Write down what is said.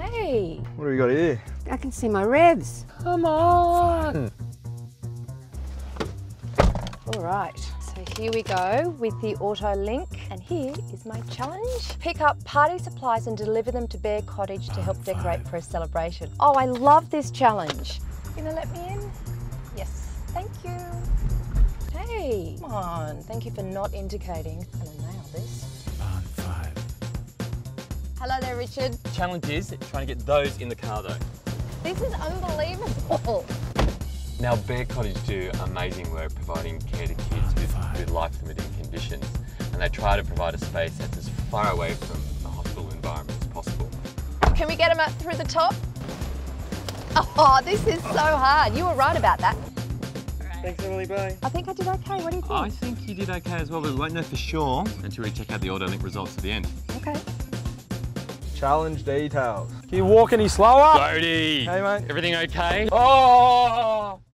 Hey, What have you got here? I can see my revs. Come on! Hmm. All right, so here we go with the Auto Link. And here is my challenge. Pick up party supplies and deliver them to Bear Cottage to help decorate for a celebration. Oh, I love this challenge. You gonna let me in? Yes, thank you. Hey, come on. Thank you for not indicating. I'm gonna nail this. Barn 5. Hello there, Richard. Challenge is trying to get those in the car though. This is unbelievable. Now Bear Cottage do amazing work providing care to kids with, with life-limiting conditions and they try to provide a space that's as far away from the hospital environment as possible. Can we get them up through the top? Oh, this is so hard. You were right about that. Thanks, Emily. Bye. I think I did okay. What do you think? I think you did okay as well, but we won't know for sure until we check out the AutoLink results at the end. Okay. Challenge details. Can you walk any slower? Bodie! Hey, mate. Everything okay? Oh!